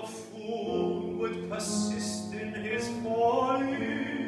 the fool would persist in his folly.